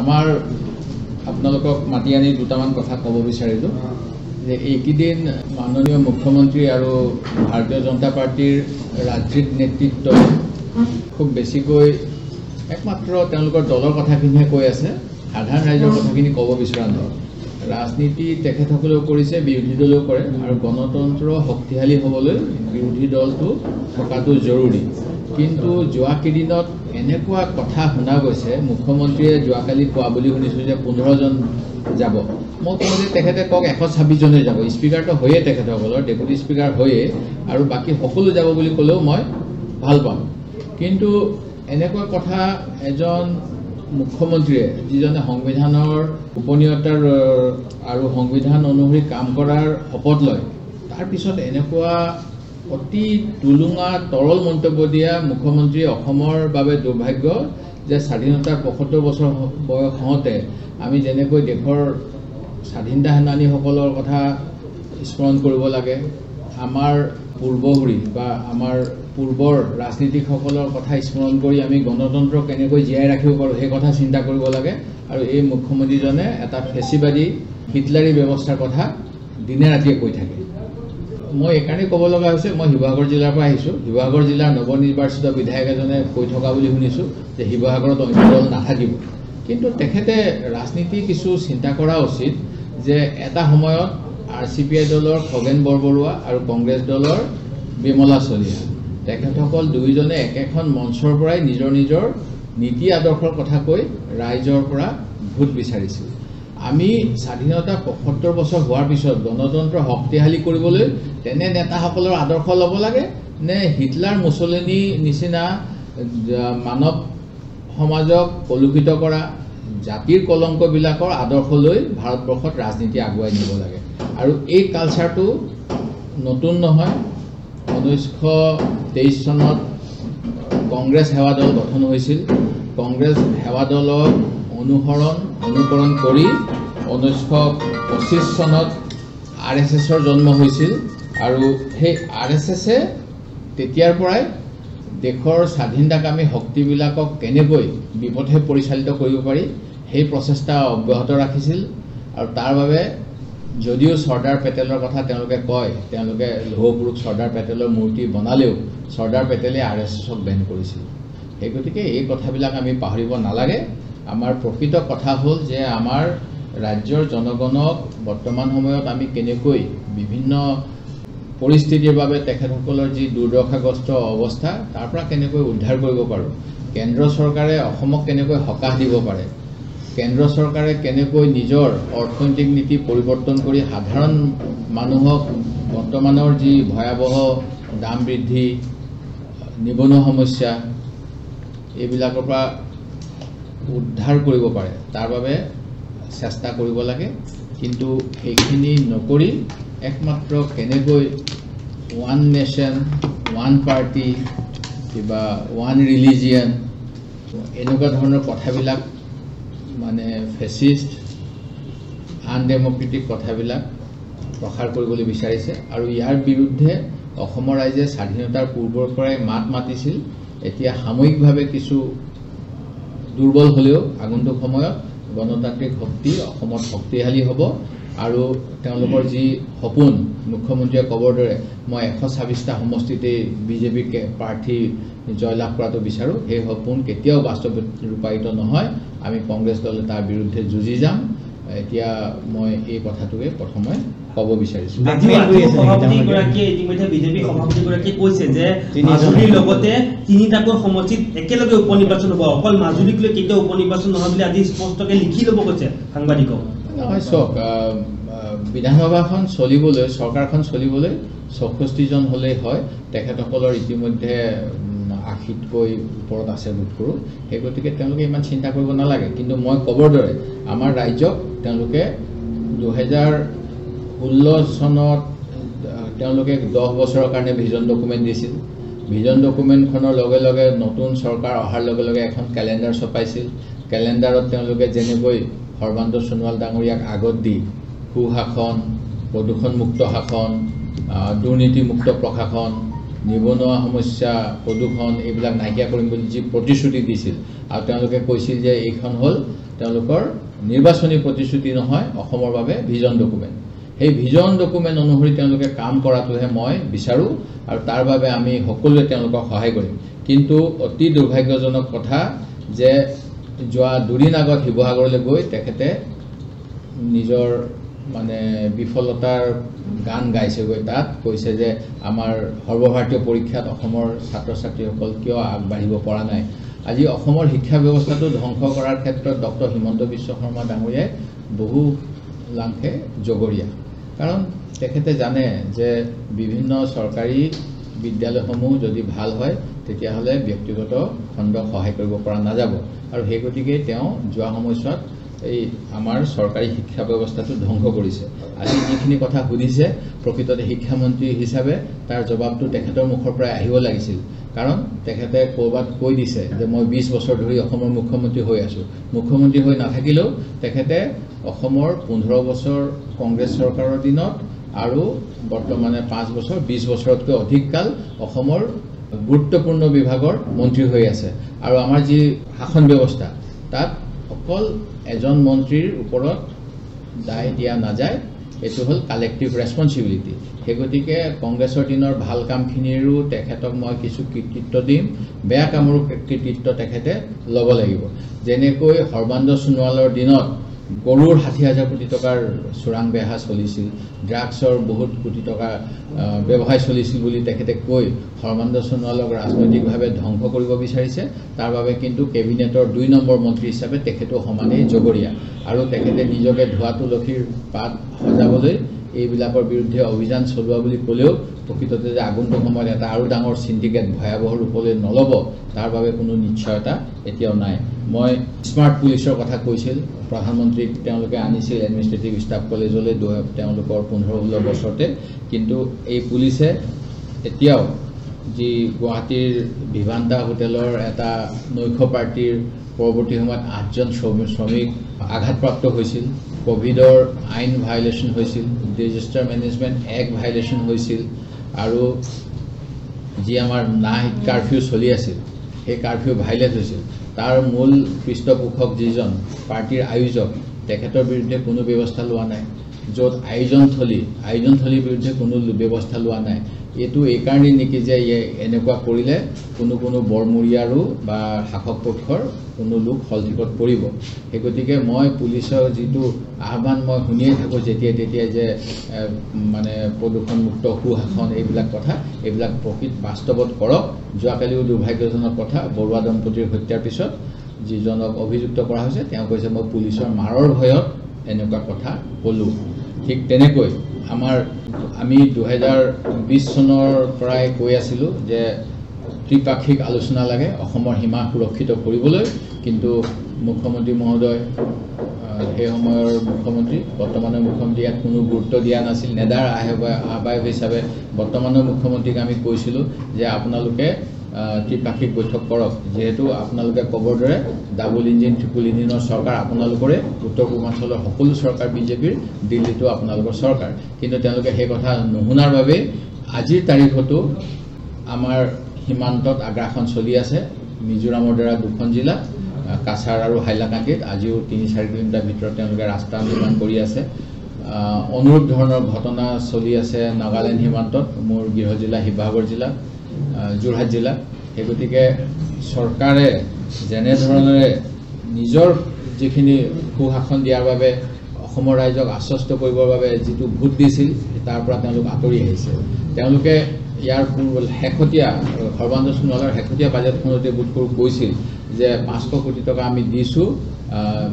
আমাৰ আপোনালোকক মাতি আনি দুটামান কথা ক'ব বিচাৰিলোঁ। যে এইকেইদিন মাননীয় মুখ্যমন্ত্ৰী আৰু ভাৰতীয় জনতা পাৰ্টীৰ ৰাজ্যিক নেতৃত্বই খুব বেছিকৈ একমাত্ৰ তেওঁলোকৰ দলৰ কথাখিনিহে কৈ আছে। সাধাৰণ ৰাইজৰ কথাখিনি ক'ব বিচৰা নাই। ৰাজনীতি তেখেতসকলেও কৰিছে বিৰোধী দলেও কৰে। আৰু গণতন্ত্ৰ শক্তিশালী হ'বলৈ বিৰোধী দলটো থকাটো জৰুৰী। কিন্তু যোৱা কেইদিনত এনেকুৱা কথা শুনা গৈছে মুখ্যমন্ত্ৰীয়ে যোৱাকালি কোৱা বুলি শুনিছোঁ যে পোন্ধৰজন যাব। মই কওঁ যে তেখেতে কওক এশ ছাব্বিছজনেই যাব। স্পীকাৰটো হয়েই তেখেতসকলৰ ডেপুটি স্পীকাৰ হয়েই আৰু বাকী সকলো যাব বুলি ক'লেও মই ভাল পাম। কিন্তু এনেকুৱা কথা এজন মুখ্যমন্ত্ৰীয়ে যিজনে সংবিধানৰ গোপনীয়তাৰ আৰু সংবিধান অনুসৰি কাম কৰাৰ শপত লয় তাৰপিছত এনেকুৱা অতি টুলুঙা তৰল মন্তব্য দিয়া মুখ্যমন্ত্ৰী অসমৰ বাবে দুৰ্ভাগ্য যে স্বাধীনতাৰ পঁয়সত্তৰ বছৰ বয়স হওঁতে আমি যেনেকৈ দেশৰ স্বাধীনতা সেনানীসকলৰ কথা স্মৰণ কৰিব লাগে আমাৰ পূৰ্বসূৰী বা আমাৰ পূৰ্বৰ ৰাজনীতিকসকলৰ কথা স্মৰণ কৰি আমি গণতন্ত্ৰ কেনেকৈ জীয়াই ৰাখিব পাৰোঁ সেই কথা চিন্তা কৰিব লাগে আৰু এই মুখ্যমন্ত্ৰীজনে এটা ফেচিবাদী হিটলাৰী ব্যৱস্থাৰ কথা দিনে ৰাতিয়ে কৈ থাকে। মই এইকাৰণেই ক'ব লগা হৈছে মই শিৱসাগৰ জিলাৰ পৰা আহিছোঁ। শিৱসাগৰ জিলাৰ নৱনিৰ্বাচিত বিধায়ক এজনে কৈ থকা বুলি শুনিছোঁ যে শিৱসাগৰত অন্য দল নাথাকিব। কিন্তু তেখেতে ৰাজনীতি কিছু চিন্তা কৰা উচিত যে এটা সময়ত আৰ চি পি আই দলৰ খগেন বৰবৰুৱা আৰু কংগ্ৰেছ দলৰ বিমলা চলিহা। তেখেতসকল দুয়োজনে একেখন মঞ্চৰ পৰাই নিজৰ নিজৰ নীতি আদৰ্শৰ কথা কৈ ৰাইজৰ পৰা ভোট বিচাৰিছিল। আমি স্বাধীনতা পঁয়সত্তৰ বছৰ হোৱাৰ পিছত গণতন্ত্ৰ শক্তিশালী কৰিবলৈ তেনে নেতাসকলৰ আদৰ্শ ল'ব লাগে নে হিটলাৰ মুছলিনী নিচিনা মানৱ সমাজক কলুষিত কৰা জাতিৰ কলংকবিলাকৰ আদৰ্শ লৈ ভাৰতবৰ্ষত ৰাজনীতি আগুৱাই নিব লাগে? আৰু এই কালচাৰটো নতুন নহয়। ঊনৈছশ তেইছ চনত কংগ্ৰেছ সেৱা দল গঠন হৈছিল। কংগ্ৰেছ সেৱা দলক অনুসৰণ অনুকৰণ কৰি ঊনৈছশ পঁচিছ চনত আৰ এছ এছৰ জন্ম হৈছিল আৰু সেই আৰ এছ এছে তেতিয়াৰ পৰাই দেশৰ স্বাধীনতাকামী শক্তিবিলাকক কেনেকৈ বিপথে পৰিচালিত কৰিব পাৰি সেই প্ৰচেষ্টা অব্যাহত ৰাখিছিল আৰু তাৰ বাবে যদিও চৰ্দাৰ পেটেলৰ কথা তেওঁলোকে কয় তেওঁলোকে লৌহ পুৰুষ চৰ্দাৰ পেটেলৰ মূৰ্তি বনালেও চৰ্দাৰ পেটেলে আৰ এছ এছক বেন কৰিছিল। সেই গতিকে এই কথাবিলাক আমি পাহৰিব নালাগে। আমাৰ প্ৰকৃত কথা হ'ল যে আমাৰ ৰাজ্যৰ জনগণক বৰ্তমান সময়ত আমি কেনেকৈ বিভিন্ন পৰিস্থিতিৰ বাবে তেখেতসকলৰ যি দুৰ্দশাগ্ৰস্ত অৱস্থা তাৰ পৰা কেনেকৈ উদ্ধাৰ কৰিব পাৰোঁ? কেন্দ্ৰ চৰকাৰে অসমক কেনেকৈ সকাহ দিব পাৰে? কেন্দ্ৰ চৰকাৰে কেনেকৈ নিজৰ অৰ্থনৈতিক নীতি পৰিৱৰ্তন কৰি সাধাৰণ মানুহক বৰ্তমানৰ যি ভয়াৱহ দাম বৃদ্ধি নিবনুৱা সমস্যা এইবিলাকৰ পৰা উদ্ধাৰ কৰিব পাৰে? তাৰ বাবে চেষ্টা কৰিব লাগে। কিন্তু সেইখিনি নকৰি একমাত্ৰ কেনেকৈ ওৱান নেশ্যন ওৱান পাৰ্টি কিবা ওৱান ৰিলিজিয়ন এনেকুৱা ধৰণৰ কথাবিলাক মানে ফেচিষ্ট আনডেমক্ৰেটিক কথাবিলাক প্ৰসাৰ কৰিবলৈ বিচাৰিছে। আৰু ইয়াৰ বিৰুদ্ধে অসমৰ ৰাইজে স্বাধীনতাৰ পূৰ্বৰ পৰাই মাত মাতিছিল। এতিয়া সাময়িকভাৱে কিছু দুৰ্বল হ'লেও আগন্তুক সময়ত গণতান্ত্ৰিক শক্তি অসমত শক্তিশালী হ'ব আৰু তেওঁলোকৰ যি সপোন মুখ্যমন্ত্ৰীয়ে ক'বৰ দৰে মই এশ ছাব্বিছটা সমষ্টিতেই বিজেপিক প্ৰাৰ্থী জয়লাভ কৰাটো বিচাৰোঁ সেই সপোন কেতিয়াও বাস্তৱ ৰূপায়িত নহয়। আমি কংগ্ৰেছ দলে তাৰ বিৰুদ্ধে যুঁজি যাম। এতিয়া মই এই কথাটোকে প্ৰথমে ক'ব বিচাৰিছোঁ। আজিও আজিও সভাপতিগৰাকীয়ে ইতিমধ্যে বিজেপি সভাপতিগৰাকীয়ে কৈছে যে মাজুলীৰ লগতে তিনিটাকৈ সমষ্টিত একেলগে উপ নিৰ্বাচন হ'ব। অকল মাজুলীক লৈ কেতিয়াও উপ নিৰ্বাচন নহয় বুলি আজি স্পষ্টকে লিখি ল'ব কৈছে সাংবাদিকক। নহয় চাওক বিধানসভাখন চলিবলৈ চৰকাৰখন চলিবলৈ চৌষষ্ঠিজন হ'লেই হয়। তেখেতসকলৰ ইতিমধ্যে আশীতকৈ ওপৰত আছে বোধ কৰোঁ। সেই গতিকে তেওঁলোকে ইমান চিন্তা কৰিব নালাগে। কিন্তু মই ক'বৰ দৰে আমাৰ ৰাজ্যক তেওঁলোকে দুহেজাৰ ষোল্ল চনত তেওঁলোকে দহ বছৰৰ কাৰণে ভিজন ডকুমেণ্ট দিছিল। ভিজন ডকুমেণ্টখনৰ লগে লগে নতুন চৰকাৰ অহাৰ লগে লগে এখন কেলেণ্ডাৰ ছপাইছিল কেলেণ্ডাৰত তেওঁলোকে যেনেকৈ সৰ্বানন্দ সোণোৱাল ডাঙৰীয়াক আগত দি সুশাসন প্ৰদূষণমুক্ত শাসন দুৰ্নীতিমুক্ত প্ৰশাসন নিবনুৱা সমস্যা প্ৰদূষণ এইবিলাক নাইকিয়া কৰিম বুলি যি প্ৰতিশ্ৰুতি দিছিল। আৰু তেওঁলোকে কৈছিল যে এইখন হ'ল তেওঁলোকৰ নিৰ্বাচনী প্ৰতিশ্ৰুতি নহয় অসমৰ বাবে ভিজন ডকুমেণ্ট সেই ভিজন ডকুমেণ্ট অনুসৰি তেওঁলোকে কাম কৰাটোহে মই বিচাৰোঁ আৰু তাৰ বাবে আমি সকলোৱে তেওঁলোকক সহায় কৰিম। কিন্তু অতি দুৰ্ভাগ্যজনক কথা যে যোৱা দুদিন আগত শিৱসাগৰলৈ গৈ তেখেতে নিজৰ মানে বিফলতাৰ গান গাইছেগৈ। তাত কৈছে যে আমাৰ সৰ্বভাৰতীয় পৰীক্ষাত অসমৰ ছাত্ৰ ছাত্ৰীসকল কিয় আগবাঢ়িব পৰা নাই? আজি অসমৰ শিক্ষা ব্যৱস্থাটো ধ্বংস কৰাৰ ক্ষেত্ৰত ডক্টৰ হিমন্ত বিশ্ব শৰ্মা ডাঙৰীয়াই বহু লাংখে জগৰীয়া। কাৰণ তেখেতে জানে যে বিভিন্ন চৰকাৰী বিদ্যালয়সমূহ যদি ভাল হয় তেতিয়াহ'লে ব্যক্তিগত খণ্ডক সহায় কৰিব পৰা নাযাব। আৰু সেই গতিকে তেওঁ যোৱা সময়ছোৱাত এই আমাৰ চৰকাৰী শিক্ষা ব্যৱস্থাটো ধ্বংস কৰিছে। আজি যিখিনি কথা সুধিছে প্ৰকৃততে শিক্ষামন্ত্ৰী হিচাপে তাৰ জবাবটো তেখেতৰ মুখৰ পৰাই আহিব লাগিছিল। কাৰণ তেখেতে ক'ৰবাত কৈ দিছে যে মই বিছ বছৰ ধৰি অসমৰ মুখ্যমন্ত্ৰী হৈ আছোঁ। মুখ্যমন্ত্ৰী হৈ নাথাকিলেও তেখেতে অসমৰ পোন্ধৰ বছৰ কংগ্ৰেছ চৰকাৰৰ দিনত আৰু বৰ্তমানে পাঁচ বছৰ বিছ বছৰতকৈ অধিক কাল অসমৰ গুৰুত্বপূৰ্ণ বিভাগৰ মন্ত্ৰী হৈ আছে। আৰু আমাৰ যি শাসন ব্যৱস্থা তাত অকল এজন মন্ত্ৰীৰ ওপৰত দায় দিয়া নাযায় এইটো হ'ল কালেক্টিভ ৰেচপনচিবিলিটি সেই গতিকে কংগ্ৰেছৰ দিনৰ ভাল কামখিনিৰো তেখেতক মই কিছু কৃতিত্ব দিম বেয়া কামৰো কৃতিত্ব তেখেতে ল'ব লাগিব। যেনেকৈ সৰ্বানন্দ সোণোৱালৰ দিনত গৰুৰ ষাঠি হাজাৰ কোটি টকাৰ চোৰাং বেহা চলিছিল। ড্ৰাগছৰ বহুত কোটি টকা ব্যৱসায় চলিছিল বুলি তেখেতে কৈ সৰ্বানন্দ সোণোৱালক ৰাজনৈতিকভাৱে ধ্বংস কৰিব বিচাৰিছে। তাৰ বাবে কিন্তু কেবিনেটৰ দুই নম্বৰ মন্ত্ৰী হিচাপে তেখেতো সমানেই জগৰীয়া। আৰু তেখেতে নিজকে ধোৱা তুলসীৰ পাত সজাবলৈ এইবিলাকৰ বিৰুদ্ধে অভিযান চলোৱা বুলি ক'লেও প্ৰকৃততে যে আগন্তুক সময়ত এটা আৰু ডাঙৰ চিণ্ডিকেট ভয়াৱহ ৰূপলৈ নল'ব তাৰ বাবে কোনো নিশ্চয়তা এতিয়াও নাই। মই স্মাৰ্ট পুলিচৰ কথা কৈছিল। প্ৰধানমন্ত্ৰীক তেওঁলোকে আনিছিল এডমিনিষ্ট্ৰেটিভ ষ্টাফ কলেজলৈ তেওঁলোকৰ পোন্ধৰ ষোল্ল বছৰতে। কিন্তু এই পুলিচে এতিয়াও যি গুৱাহাটীৰ ভিভান্তা হোটেলৰ এটা নৈশ পাৰ্টিৰ পৰৱৰ্তী সময়ত আঠজন শ্ৰমিক আঘাতপ্ৰাপ্ত হৈছিল। ক'ভিডৰ আইন ভায়লেশ্যন হৈছিল। ডিজাষ্টাৰ মেনেজমেণ্ট এক্ট ভায়লেশ্যন হৈছিল। আৰু যি আমাৰ নাইট কাৰফিউ চলি আছিল সেই কাৰফিউ ভাইলেট হৈছিল। তাৰ মূল পৃষ্ঠপোষক যিজন পাৰ্টীৰ আয়োজক তেখেতৰ বিৰুদ্ধে কোনো ব্যৱস্থা লোৱা নাই। য'ত আয়োজনথলী আয়োজনথলীৰ বিৰুদ্ধে কোনো ব্যৱস্থা লোৱা নাই। এইটো এইকাৰণেই নেকি যে এনেকুৱা কৰিলে কোনো কোনো বৰমূৰীয়াৰো বা শাসক পক্ষৰ কোনো লোক সলধিকত পৰিব। সেই গতিকে মই পুলিচৰ যিটো আহ্বান মই শুনিয়ে থাকোঁ যেতিয়াই তেতিয়াই যে মানে প্ৰদূষণমুক্ত সুশাসন এইবিলাক কথা এইবিলাক প্ৰকৃত বাস্তৱত কৰক। যোৱাকালিও দুৰ্ভাগ্যজনক কথা বৰুৱা দম্পতীৰ হত্যাৰ পিছত যিজনক অভিযুক্ত কৰা হৈছে তেওঁ কৈছে মই পুলিচৰ মাৰৰ ভয়ত এনেকুৱা কথা ক'লোঁ। ঠিক তেনেকৈ আমাৰ আমি দুহেজাৰ বিছ চনৰ পৰাই কৈ আছিলোঁ যে ত্ৰিপাক্ষিক আলোচনা লাগে অসমৰ সীমা সুৰক্ষিত কৰিবলৈ কিন্তু মুখ্যমন্ত্ৰী মহোদয় সেই সময়ৰ মুখ্যমন্ত্ৰী বৰ্তমানৰ মুখ্যমন্ত্ৰী ইয়াত কোনো গুৰুত্ব দিয়া নাছিল। নেডাৰ আহ্বায়ক হিচাপে বৰ্তমানৰ মুখ্যমন্ত্ৰীক আমি কৈছিলোঁ যে আপোনালোকে ত্ৰিপাক্ষিক বৈঠক কৰক। যিহেতু আপোনালোকে ক'বৰ দৰে ডাবল ইঞ্জিন ট্ৰিপল ইঞ্জিনৰ চৰকাৰ আপোনালোকৰে উত্তৰ পূৰ্বাঞ্চলৰ সকলো চৰকাৰ বিজেপিৰ দিল্লীতো আপোনালোকৰ চৰকাৰ। কিন্তু তেওঁলোকে সেই কথা নুশুনাৰ বাবেই আজিৰ তাৰিখতো আমাৰ সীমান্তত আগ্ৰাসন চলি আছে। মিজোৰামৰ দ্বাৰা দুখন জিলা কাছাৰ আৰু হাইলাকান্দিত। আজিও তিনি চাৰি কিলোমিটাৰ ভিতৰত তেওঁলোকে ৰাস্তা নিৰ্মাণ কৰি আছে। অনুৰূপ ধৰণৰ ঘটনা চলি আছে নাগালেণ্ড সীমান্তত মোৰ গৃহ জিলা শিৱসাগৰ জিলা। আহ, যোৰহাট জিলা সেই গতিকে চৰকাৰে যেনেধৰণেৰে নিজৰ যিখিনি সুশাসন দিয়াৰ বাবে অসমৰ ৰাইজক আশ্বস্ত কৰিবৰ বাবে যিটো ভোট দিছিল তাৰ পৰা তেওঁলোক আঁতৰি আহিছে। তেওঁলোকে ইয়াৰ শেহতীয়া সৰ্বানন্দ সোণোৱালৰ শেহতীয়া বাজেটখনতে বোধ কৰোঁ কৈছিল যে পাঁচশ কোটি টকা আমি দিছোঁ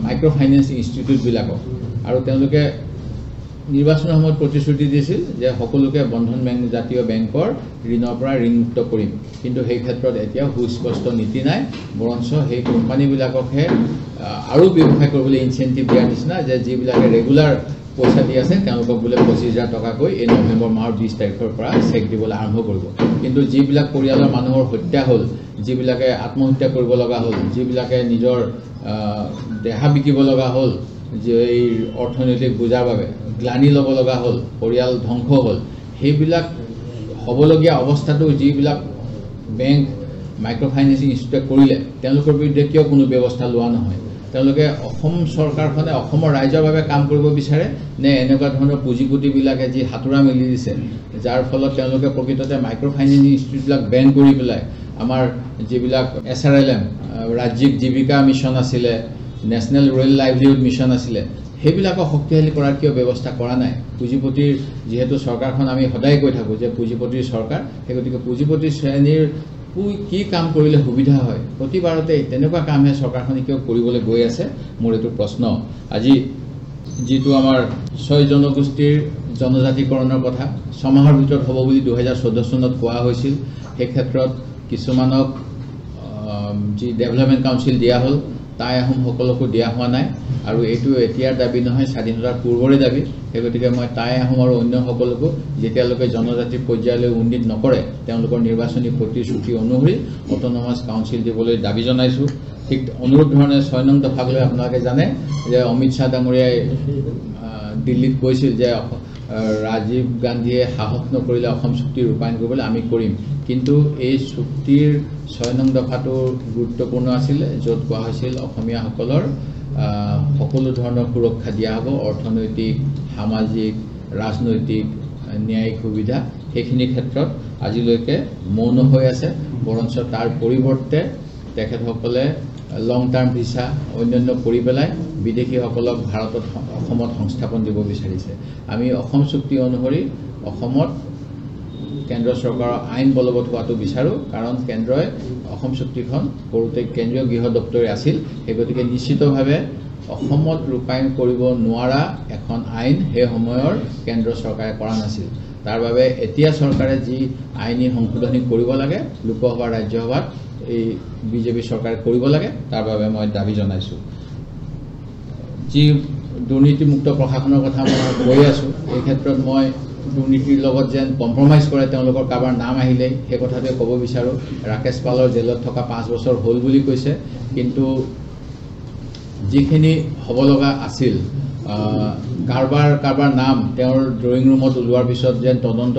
মাইক্ৰ' ফাইনেন্স ইনষ্টিটিউটবিলাকক আৰু তেওঁলোকে নিৰ্বাচনৰ সময়ত প্ৰতিশ্ৰুতি দিছিল যে সকলোকে বন্ধন বেংক জাতীয় বেংকৰ ঋণৰ পৰা ঋণমুক্ত কৰিম। কিন্তু সেই ক্ষেত্ৰত এতিয়াও সুস্পষ্ট নীতি নাই। বৰঞ্চ সেই কোম্পানীবিলাককহে আৰু ব্যৱসায় কৰিবলৈ ইনচেণ্টিভ দিয়াৰ নিচিনা যে যিবিলাকে ৰেগুলাৰ পইচা দি আছে তেওঁলোকক বোলে পঁচিছ হাজাৰ টকাকৈ এই নৱেম্বৰ মাহৰ বিছ তাৰিখৰ পৰা চেক দিবলৈ আৰম্ভ কৰিব। কিন্তু যিবিলাক পৰিয়ালৰ মানুহৰ হত্যা হ'ল যিবিলাকে আত্মহত্যা কৰিব লগা হ'ল যিবিলাকে নিজৰ দেহা বিকিব লগা হ'ল যে এই অৰ্থনৈতিক বোজাৰ বাবে গ্লানি ল'ব লগা হ'ল পৰিয়াল ধ্বংস হ'ল সেইবিলাক হ'বলগীয়া অৱস্থাটো যিবিলাক বেংক মাইক্ৰ' ফাইনেন্সিং ইনষ্টিটিউটে কৰিলে তেওঁলোকৰ বিৰুদ্ধে কিয় কোনো ব্যৱস্থা লোৱা নহয়? তেওঁলোকে অসম চৰকাৰখনে অসমৰ ৰাইজৰ বাবে কাম কৰিব বিচাৰে নে এনেকুৱা ধৰণৰ পুঁজিপুতিবিলাকে যি হাতোৰা মেলি দিছে? যাৰ ফলত তেওঁলোকে প্ৰকৃততে মাইক্ৰ' ফাইনেন্সিং ইনষ্টিটিউটবিলাক বেন কৰি পেলাই আমাৰ যিবিলাক এছ আৰ এল এম ৰাজ্যিক জীৱিকা মিছন আছিলে নেশ্যনেল ৰুৰেল লাইভলিহুড মিছন আছিলে সেইবিলাকক শক্তিশালী কৰাৰ কিয় ব্যৱস্থা কৰা নাই? পুঁজিপতিৰ যিহেতু চৰকাৰখন আমি সদায় কৈ থাকোঁ যে পুঁজিপতিৰ চৰকাৰ সেই গতিকে পুঁজিপতি শ্ৰেণীৰ কু- কাম কৰিলে সুবিধা হয় প্ৰতিবাৰতে তেনেকুৱা কামহে চৰকাৰখনে কিয় কৰিবলৈ গৈ আছে মোৰ এইটো প্ৰশ্ন। আজি যিটো আমাৰ ছয় জনগোষ্ঠীৰ জনজাতিকৰণৰ কথা ছমাহৰ ভিতৰত হ'ব বুলি দুহেজাৰ চৈধ্য চনত কোৱা হৈছিল সেই ক্ষেত্ৰত কিছুমানক যি ডেভেলপমেণ্ট কাউন্সিল দিয়া হ'ল টাই আহোমসকলকো দিয়া হোৱা নাই। আৰু এইটো এতিয়াৰ দাবী নহয় স্বাধীনতাৰ পূৰ্বৰে দাবী। সেই গতিকে মই টাই আহোম আৰু অন্যসকলকো যেতিয়ালৈকে জনজাতি পৰ্যায়লৈ উন্নীত নকৰে তেওঁলোকৰ নিৰ্বাচনী প্ৰতিশ্ৰুতি অনুসৰি অট'নমাছ কাউন্সিল দিবলৈ দাবী জনাইছোঁ। ঠিক অনুৰূপ ধৰণে ছয় নং দফাক লৈ আপোনালোকে জানে যে অমিত শ্বাহ ডাঙৰীয়াই দিল্লীত কৈছিল যে ৰাজীৱ গান্ধীয়ে সাহস নকৰিলে অসম চুক্তি ৰূপায়ণ কৰিবলৈ আমি কৰিম। কিন্তু এই চুক্তিৰ ছয় নং দফাটো গুৰুত্বপূৰ্ণ আছিলে য'ত কোৱা হৈছিল অসমীয়াসকলৰ সকলো ধৰণৰ সুৰক্ষা দিয়া হ'ব অৰ্থনৈতিক সামাজিক ৰাজনৈতিক ন্যায়িক সুবিধা সেইখিনি ক্ষেত্ৰত আজিলৈকে মৌন হৈ আছে। বৰঞ্চ তাৰ পৰিৱৰ্তে তেখেতসকলে লং টাৰ্ম ভিছা অন্যান্য কৰি পেলাই বিদেশীসকলক ভাৰতত অসমত সংস্থাপন দিব বিচাৰিছে। আমি অসম চুক্তি অনুসৰি অসমত কেন্দ্ৰ চৰকাৰৰ আইন বলবৎ হোৱাটো বিচাৰোঁ কাৰণ কেন্দ্ৰই অসম চুক্তিখন কৰোঁতে কেন্দ্ৰীয় গৃহ দপ্তৰে আছিল। সেই গতিকে নিশ্চিতভাৱে অসমত ৰূপায়ণ কৰিব নোৱাৰা এখন আইন সেই সময়ৰ কেন্দ্ৰ চৰকাৰে কৰা নাছিল। তাৰ বাবে এতিয়া চৰকাৰে যি আইনী সংশোধনী কৰিব লাগে লোকসভা ৰাজ্যসভাত এই বিজেপি চৰকাৰে কৰিব লাগে তাৰ বাবে মই দাবী জনাইছোঁ। যি দুৰ্নীতিমুক্ত প্ৰশাসনৰ কথা মই কৈ আছোঁ এই ক্ষেত্ৰত মই দুৰ্নীতিৰ লগত যেন কম্প্ৰমাইজ কৰে তেওঁলোকৰ কাৰোবাৰ নাম আহিলেই সেই কথাটোৱে ক'ব বিচাৰোঁ। ৰাকেশ পালৰ জেলত থকা পাঁচ বছৰ হ'ল বুলি কৈছে কিন্তু যিখিনি হ'ব লগা আছিল কাৰোবাৰ কাৰোবাৰ নাম তেওঁৰ ড্ৰয়িং ৰুমত ওলোৱাৰ পিছত যেন তদন্ত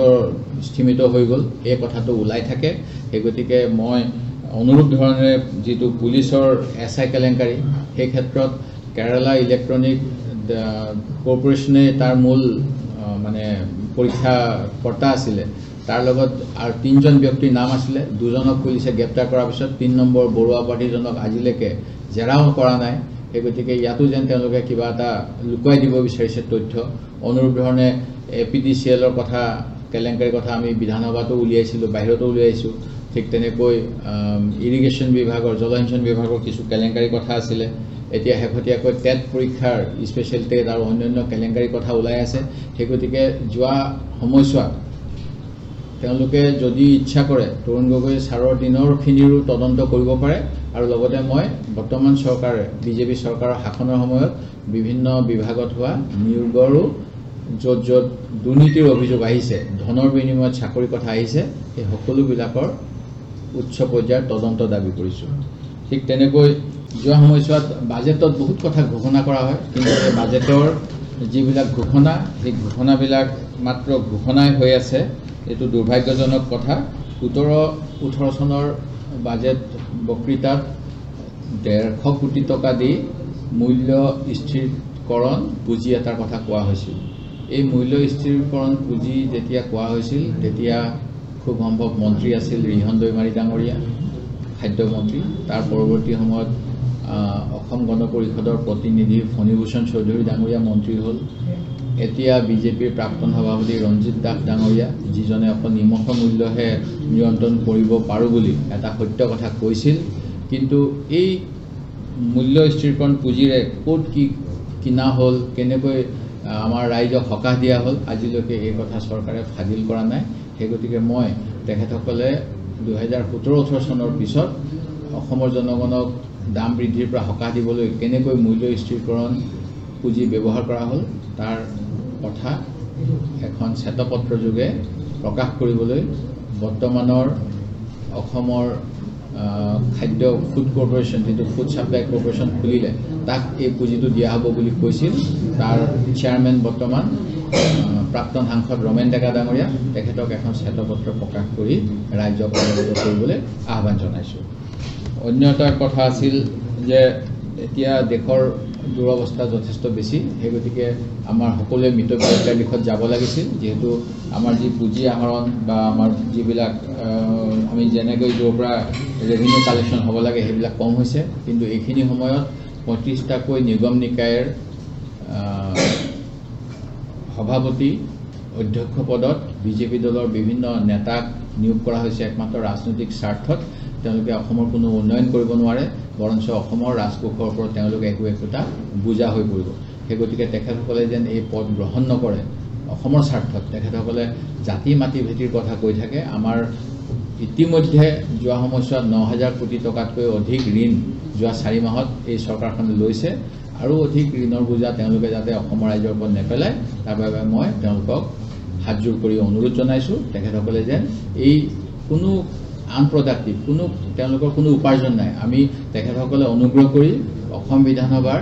স্থিমিত হৈ গ'ল এই কথাটো ওলাই থাকে। সেই গতিকে মই অনুৰূপ ধৰণেৰে যিটো পুলিচৰ এছ আই কেলেংকাৰী সেই ক্ষেত্ৰত কেৰালা ইলেক্ট্ৰনিক কৰ্পৰেশ্যনে তাৰ মূল মানে পৰীক্ষাকৰ্তা আছিলে। তাৰ লগত আৰু তিনিজন ব্যক্তিৰ নাম আছিলে। দুজনক পুলিচে গ্ৰেপ্তাৰ কৰাৰ পিছত তিনি নম্বৰ বৰুৱা পাৰ্টীজনক আজিলৈকে জেৰাও কৰা নাই। সেই গতিকে ইয়াতো যেন তেওঁলোকে কিবা এটা লুকুৱাই দিব বিচাৰিছে তথ্য। অনুৰূপ ধৰণে এ পি ডি চি এলৰ কথা কেলেংকাৰীৰ কথা আমি বিধানসভাতো উলিয়াইছিলোঁ বাহিৰতো উলিয়াইছোঁ। ঠিক তেনেকৈ ইৰিগেশ্যন বিভাগৰ জলসিঞ্চন বিভাগৰ কিছু কেলেংকাৰী কথা আছিলে। এতিয়া শেহতীয়াকৈ টেট পৰীক্ষাৰ স্পেচিয়েল টেট আৰু অন্যান্য কেলেংকাৰী কথা ওলাই আছে। সেই গতিকে যোৱা সময়ছোৱাত তেওঁলোকে যদি ইচ্ছা কৰে তৰুণ গগৈ ছাৰৰ দিনৰখিনিৰো তদন্ত কৰিব পাৰে আৰু লগতে মই বৰ্তমান চৰকাৰে বিজেপি চৰকাৰৰ শাসনৰ সময়ত বিভিন্ন বিভাগত হোৱা নিয়োগৰো য'ত য'ত দুৰ্নীতিৰ অভিযোগ আহিছে ধনৰ বিনিময়ত চাকৰিৰ কথা আহিছে সেই সকলোবিলাকৰ উচ্চ পৰ্যায়ৰ তদন্ত দাবী কৰিছোঁ। ঠিক তেনেকৈ যোৱা সময়ছোৱাত বাজেটত বহুত কথা ঘোষণা কৰা হয় কিন্তু এই বাজেটৰ যিবিলাক ঘোষণা সেই ঘোষণাবিলাক মাত্ৰ ঘোষণাই হৈ আছে এইটো দুৰ্ভাগ্যজনক কথা। সোতৰ ওঠৰ চনৰ বাজেট বক্তৃতাত ডেৰশ কোটি টকা দি মূল্য স্থিৰকৰণ পুঁজি এটাৰ কথা কোৱা হৈছিল। এই মূল্য স্থিৰীকৰণ পুঁজি যেতিয়া কোৱা হৈছিল তেতিয়া খুব সম্ভৱ মন্ত্ৰী আছিল ৰিহন দৈমাৰী ডাঙৰীয়া খাদ্যমন্ত্ৰী তাৰ পৰৱৰ্তী সময়ত অসম গণ পৰিষদৰ প্ৰতিনিধি ফণীভূষণ চৌধুৰী ডাঙৰীয়া মন্ত্ৰী হ'ল। এতিয়া বিজেপিৰ প্ৰাক্তন সভাপতি ৰঞ্জিত দাস ডাঙৰীয়া যিজনে অকল নিমখৰ মূল্যহে নিয়ন্ত্ৰণ কৰিব পাৰোঁ বুলি এটা সত্য কথা কৈছিল। কিন্তু এই মূল্য স্থিৰীকৰণ পুঁজিৰে ক'ত কি কিনা হ'ল কেনেকৈ আমাৰ ৰাইজক সকাহ দিয়া হ'ল আজিলৈকে এই কথা চৰকাৰে ফাদিল কৰা নাই। সেই গতিকে মই তেখেতসকলে দুহেজাৰ সোতৰ ওঠৰ চনৰ পিছত অসমৰ জনগণক দাম বৃদ্ধিৰ পৰা সকাহ দিবলৈ কেনেকৈ মূল্য স্থিৰীকৰণ পুঁজি ব্যৱহাৰ কৰা হ'ল তাৰ কথা এখন শ্বেতপত্ৰ যোগে প্ৰকাশ কৰিবলৈ বৰ্তমানৰ অসমৰ খাদ্য ফুড কৰ্পৰেশ্যন যিটো ফুড ছাপ্লাই কৰ্পৰেশ্যন খুলিলে তাক এই পুঁজিটো দিয়া হ'ব বুলি কৈছিল। তাৰ চেয়াৰমেন বৰ্তমান প্ৰাক্তন সাংসদ ৰমেন ডেকা ডাঙৰীয়া। তেখেতক এখন শ্বেতপত্ৰ প্ৰকাশ কৰি ৰাইজক অৱগত কৰিবলৈ আহ্বান জনাইছোঁ। অন্য এটা কথা আছিল যে এতিয়া দেশৰ দুৰৱস্থা যথেষ্ট বেছি। সেই গতিকে আমাৰ সকলোৱে মিতব্যয়িতাৰ দিশত যাব লাগিছিল। যিহেতু আমাৰ যি পুঁজি আহৰণ বা আমাৰ যিবিলাক আমি যেনেকৈ য'ৰ পৰা ৰেভিনিউ কালেকশ্যন হ'ব লাগে সেইবিলাক কম হৈছে। কিন্তু এইখিনি সময়ত পঁয়ত্ৰিছটাকৈ নিগম নিকায়ৰ সভাপতি অধ্যক্ষ পদত বিজেপি দলৰ বিভিন্ন নেতাক নিয়োগ কৰা হৈছে একমাত্ৰ ৰাজনৈতিক স্বাৰ্থত। তেওঁলোকে অসমৰ কোনো উন্নয়ন কৰিব নোৱাৰে বৰঞ্চ অসমৰ ৰাজকোষৰ ওপৰত তেওঁলোকে একো একোটা বোজা হৈ পৰিব। সেই গতিকে তেখেতসকলে যেন এই পদ গ্ৰহণ নকৰে অসমৰ স্বাৰ্থত। তেখেতসকলে জাতি মাটি ভেটিৰ কথা কৈ থাকে। আমাৰ ইতিমধ্যে যোৱা সময়ছোৱাত ন হাজাৰ কোটি টকাতকৈ অধিক ঋণ যোৱা চাৰি মাহত এই চৰকাৰখনে লৈছে আৰু অধিক ঋণৰ বোজা তেওঁলোকে যাতে অসমৰ ৰাইজৰ ওপৰত নেপেলায় তাৰ বাবে মই তেওঁলোকক হাতযোৰ কৰি অনুৰোধ জনাইছোঁ। তেখেতসকলে যেন এই কোনো আনপ্ৰডাক্টিভ কোনো তেওঁলোকৰ কোনো উপাৰ্জন নাই। আমি তেখেতসকলে অনুগ্ৰহ কৰি অসম বিধানসভাৰ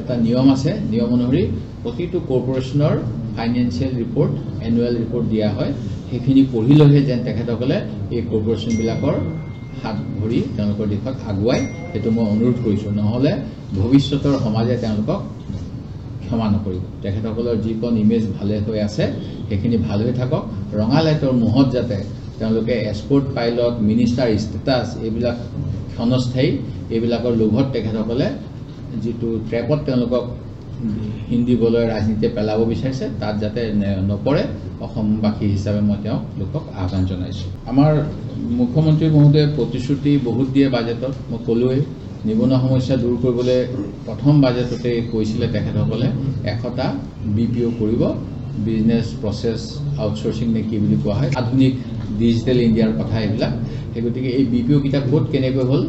এটা নিয়ম আছে নিয়ম অনুসৰি প্ৰতিটো কৰ্পৰেশ্যনৰ ফাইনেন্সিয়েল ৰিপৰ্ট এনুৱেল ৰিপৰ্ট দিয়া হয়। সেইখিনি পঢ়ি লৈহে যেন তেখেতসকলে এই কৰ্পৰেশ্যনবিলাকৰ হাত ভৰি তেওঁলোকৰ দিশত আগুৱাই সেইটো মই অনুৰোধ কৰিছোঁ। নহ'লে ভৱিষ্যতৰ সমাজে তেওঁলোকক ক্ষমা নকৰিব। তেখেতসকলৰ যিকণ ইমেজ ভালে হৈ আছে সেইখিনি ভাল হৈ থাকক। ৰঙা লাইটৰ মুহত যাতে তেওঁলোকে এক্সপৰ্ট পাইলট মিনিষ্টাৰ ষ্টেটাছ এইবিলাক ক্ষণস্থায়ী এইবিলাকৰ লোভত তেখেতসকলে যিটো ট্ৰেপত তেওঁলোকক হিন্দিবলৈ ৰাজনীতিয়ে পেলাব বিচাৰিছে তাত যাতে নপৰে অসমবাসী হিচাপে মই তেওঁক লোকক আহ্বান জনাইছোঁ। আমাৰ মুখ্যমন্ত্ৰী মহোদয়ে প্ৰতিশ্ৰুতি বহুত দিয়ে বাজেটত মই ক'লোৱেই নিবনুৱা সমস্যা দূৰ কৰিবলৈ প্ৰথম বাজেটতে কৈছিলে তেখেতসকলে এশটা বি পি অ' কৰিব বিজনেছ প্ৰচেছ আউটচৰ্চিং নে কি বুলি কোৱা হয় আধুনিক ডিজিটেল ইণ্ডিয়াৰ কথা এইবিলাক। সেই গতিকে এই বি পি অ'কেইটা ক'ত কেনেকৈ হ'ল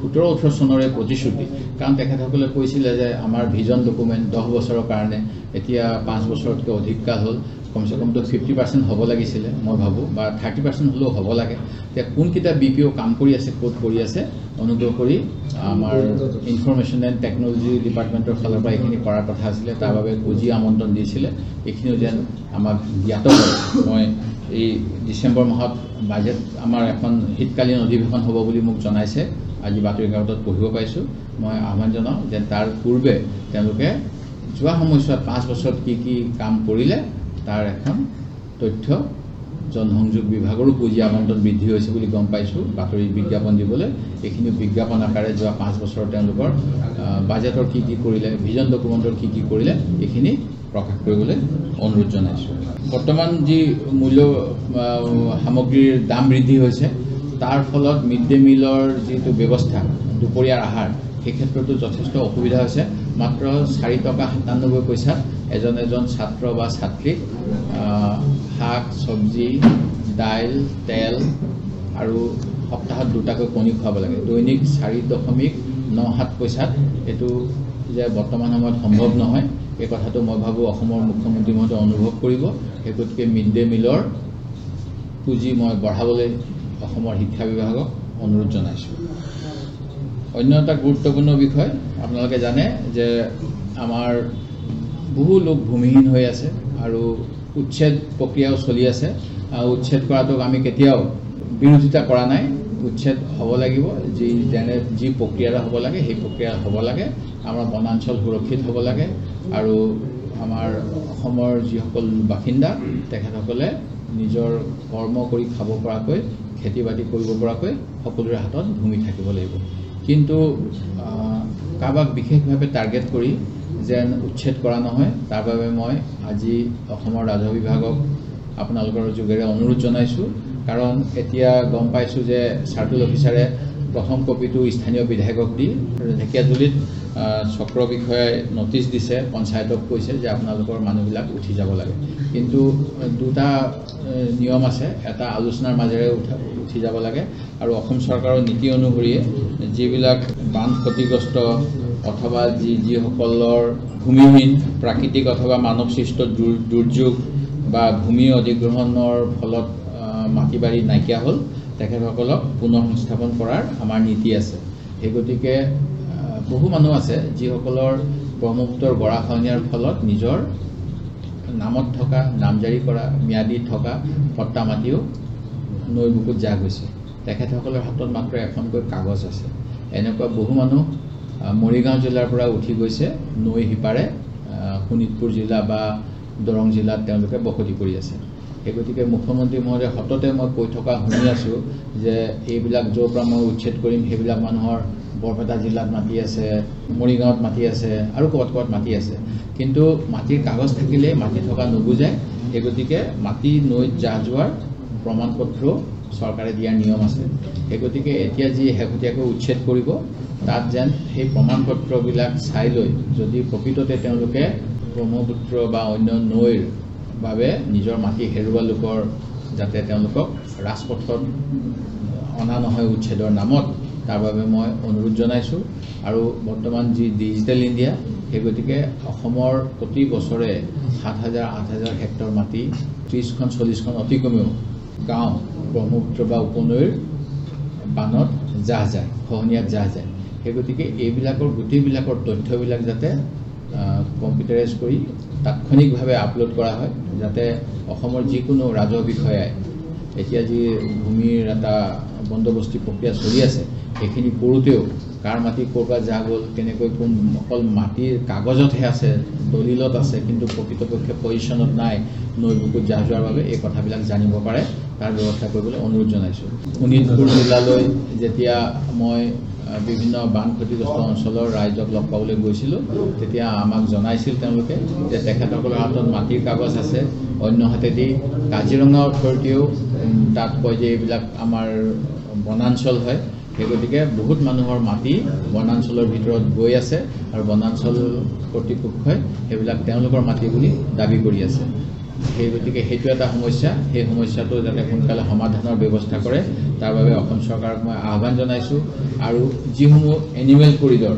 সোতৰ ওঠৰ চনৰে প্ৰতিশ্ৰুতি। কাৰণ তেখেতসকলে কৈছিলে যে আমাৰ ভিজন ডকুমেণ্ট দহ বছৰৰ কাৰণে এতিয়া পাঁচ বছৰতকৈ অধিক কাল হ'ল। কমচে কমতো ফিফটি পাৰ্চেণ্ট হ'ব লাগিছিলে মই ভাবোঁ বা থাৰ্টি পাৰ্চেণ্ট হ'লেও হ'ব লাগে। এতিয়া কোনকেইটা বি পি অ' কাম কৰি আছে ক'ত কৰি আছে অনুগ্ৰহ কৰি আমাৰ ইনফৰমেশ্যন এণ্ড টেকন'লজি ডিপাৰ্টমেণ্টৰ ফালৰ পৰা এইখিনি কৰাৰ কথা আছিলে তাৰ বাবে পুঁজি আমন্ত্ৰণ দিছিলে। এইখিনিও যেন আমাক জ্ঞাত মই এই ডিচেম্বৰ মাহত বাজেট আমাৰ এখন শীতকালীন অধিৱেশন হ'ব বুলি মোক জনাইছে। আজি বাতৰি কাকতত পঢ়িব পাইছোঁ। মই আহ্বান জনাওঁ যে তাৰ পূৰ্বে তেওঁলোকে যোৱা সময়ছোৱাত পাঁচ বছৰত কি কি কাম কৰিলে তাৰ এখন তথ্য জনসংযোগ বিভাগৰো পুঁজি আবণ্টন বৃদ্ধি হৈছে বুলি গম পাইছোঁ বাতৰিত বিজ্ঞাপন দিবলৈ। এইখিনি বিজ্ঞাপন আকাৰে যোৱা পাঁচ বছৰত তেওঁলোকৰ বাজেটৰ কি কি কৰিলে ভিজন ডকুমেণ্টৰ কি কি কৰিলে এইখিনি প্ৰকাশ কৰিবলৈ অনুৰোধ জনাইছোঁ। বৰ্তমান যি মূল্য সামগ্ৰীৰ দাম বৃদ্ধি হৈছে তাৰ ফলত মিড ডে মিলৰ যিটো ব্যৱস্থা দুপৰীয়াৰ আহাৰ সেই ক্ষেত্ৰতো যথেষ্ট অসুবিধা হৈছে। মাত্ৰ চাৰি টকা সাতান্নব্বৈ পইচাত এজন এজন ছাত্ৰ বা ছাত্ৰীক শাক চব্জি দাইল তেল আৰু সপ্তাহত দুটাকৈ কণী খুৱাব লাগে। দৈনিক চাৰি দশমিক ন সাত পইচাত এইটো যে বৰ্তমান সময়ত সম্ভৱ নহয় এই কথাটো মই ভাবোঁ অসমৰ মুখ্যমন্ত্ৰী মহোদয়ে অনুভৱ কৰিব। সেই গতিকে মিড ডে মিলৰ পুঁজি মই বঢ়াবলৈ অসমৰ শিক্ষা বিভাগক অনুৰোধ জনাইছোঁ। অন্য এটা গুৰুত্বপূৰ্ণ বিষয় আপোনালোকে জানে যে আমাৰ বহু লোক ভূমিহীন হৈ আছে আৰু উচ্ছেদ প্ৰক্ৰিয়াও চলি আছে। আৰু উচ্ছেদ কৰাটোক আমি কেতিয়াও বিৰোধিতা কৰা নাই। উচ্ছেদ হ'ব লাগিব যি যেনে যি প্ৰক্ৰিয়াৰে হ'ব লাগে সেই প্ৰক্ৰিয়া হ'ব লাগে। আমাৰ বনাঞ্চল সুৰক্ষিত হ'ব লাগে আৰু আমাৰ অসমৰ যিসকল বাসিন্দা তেখেতসকলে নিজৰ কৰ্ম কৰি খাব পৰাকৈ খেতি বাতি কৰিব পৰাকৈ সকলোৰে হাতত ভূমি থাকিব লাগিব। কিন্তু কাৰোবাক বিশেষভাৱে টাৰ্গেট কৰি যেন উচ্ছেদ কৰা নহয় তাৰ বাবে মই আজি অসমৰ ৰাজহ বিভাগক আপোনালোকৰ যোগেৰে অনুৰোধ জনাইছোঁ। কাৰণ এতিয়া গম পাইছোঁ যে চাৰ্কুল অফিচাৰে প্ৰথম কপিটো স্থানীয় বিধায়কক দি ঢেকীয়াজুলিত চক্ৰ বিষয়াই নটিচ দিছে পঞ্চায়তক কৈছে যে আপোনালোকৰ মানুহবিলাক উঠি যাব লাগে। কিন্তু দুটা নিয়ম আছে। এটা আলোচনাৰ মাজেৰে উঠা উঠি যাব লাগে আৰু অসম চৰকাৰৰ নীতি অনুসৰিয়ে যিবিলাক বান ক্ষতিগ্ৰস্ত অথবা যি যিসকলৰ ভূমিহীন প্ৰাকৃতিক অথবা মানৱ সৃষ্ট দুৰ- দুৰ্যোগ বা ভূমি অধিগ্ৰহণৰ ফলত মাটি বাৰী নাইকিয়া হ'ল তেখেতসকলক পুনৰ সংস্থাপন কৰাৰ আমাৰ নীতি আছে। সেই গতিকে বহু মানুহ আছে যিসকলৰ ব্ৰহ্মপুত্ৰৰ গৰাখহনীয়াৰ ফলত নিজৰ নামত থকা নামজাৰি কৰা ম্যাদী থকা পট্টা মাটিও নৈ বুকুত জাহ গৈছে। তেখেতসকলৰ হাতত মাত্ৰ এখনকৈ কাগজ আছে। এনেকুৱা বহু মানুহ মৰিগাঁও জিলাৰ পৰা উঠি গৈছে। নৈ সিপাৰে শোণিতপুৰ জিলা বা দৰং জিলাত তেওঁলোকে বসতি কৰি আছে। সেই গতিকে মুখ্যমন্ত্ৰী মহোদয় সততে মই কৈ থকা শুনি আছোঁ যে এইবিলাক য'ৰ পৰা মই উচ্ছেদ কৰিম সেইবিলাক মানুহৰ বৰপেটা জিলাত মাটি আছে মৰিগাঁৱত মাটি আছে আৰু ক'ৰবাত ক'ৰবাত মাটি আছে। কিন্তু মাটিৰ কাগজ থাকিলেই মাটি থকা নুবুজায়। সেই গতিকে মাটি নৈত জাহ যোৱাৰ প্ৰমাণ পত্ৰও চৰকাৰে দিয়াৰ নিয়ম আছে। সেই গতিকে এতিয়া যি শেহতীয়াকৈ উচ্ছেদ কৰিব তাত যেন সেই প্ৰমাণ পত্ৰবিলাক চাই লৈ যদি প্ৰকৃততে তেওঁলোকে ব্ৰহ্মপুত্ৰ বা অন্য নৈৰ বাবে নিজৰ মাটি হেৰুওৱা লোকৰ যাতে তেওঁলোকক ৰাজপথত অনা নহয় উচ্ছেদৰ নামত তাৰ বাবে মই অনুৰোধ জনাইছোঁ। আৰু বৰ্তমান যি ডিজিটেল ইণ্ডিয়া সেই গতিকে অসমৰ প্ৰতি বছৰে সাত হাজাৰ আঠ হাজাৰ হেক্টৰ মাটি ত্ৰিছখন চল্লিছখন অতি কমেও গাঁও ব্ৰহ্মপুত্ৰ বা উপনৈৰ বানত জাহ যায় খহনীয়াত জাহ যায়। সেই গতিকে এইবিলাকৰ গোটেইবিলাকৰ তথ্যবিলাক যাতে কম্পিউটাৰাইজ কৰি তাৎক্ষণিকভাৱে আপলোড কৰা হয় যাতে অসমৰ যিকোনো ৰাজহ বিষয়াই এতিয়া যি ভূমিৰ এটা বন্দোবস্তি প্ৰক্ৰিয়া চলি আছে সেইখিনি কৰোঁতেও কাৰ মাটি ক'ৰ পৰা যা গ'ল কেনেকৈ কোন অকল মাটিৰ কাগজতহে আছে দলিলত আছে কিন্তু প্ৰকৃতপক্ষে পজিশ্যনত নাই নৈ বুকুত জাহ যোৱাৰ বাবে এই কথাবিলাক জানিব পাৰে। তাৰ ব্যৱস্থা কৰিবলৈ অনুৰোধ জনাইছোঁ। শোণিতপুৰ জিলালৈ যেতিয়া মই বিভিন্ন বান ক্ষতিগ্ৰস্ত অঞ্চলৰ ৰাইজক লগ পাবলৈ গৈছিলোঁ তেতিয়া আমাক জনাইছিল তেওঁলোকে যে তেখেতসকলৰ হাতত মাটিৰ কাগজ আছে অন্য হাতেদি কাজিৰঙা অথৰিটিয়েও তাত কয় যে এইবিলাক আমাৰ বনাঞ্চল হয়। সেই গতিকে বহুত মানুহৰ মাটি বনাঞ্চলৰ ভিতৰত গৈ আছে আৰু বনাঞ্চল কৰ্তৃপক্ষই সেইবিলাক তেওঁলোকৰ মাটি বুলি দাবী কৰি আছে। সেই গতিকে সেইটো এটা সমস্যা। সেই সমস্যাটো যাতে সোনকালে সমাধানৰ ব্যৱস্থা কৰে তাৰ বাবে অসম চৰকাৰক মই আহ্বান জনাইছোঁ। আৰু যিসমূহ এনিমেল কৰিডৰ